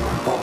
Oh.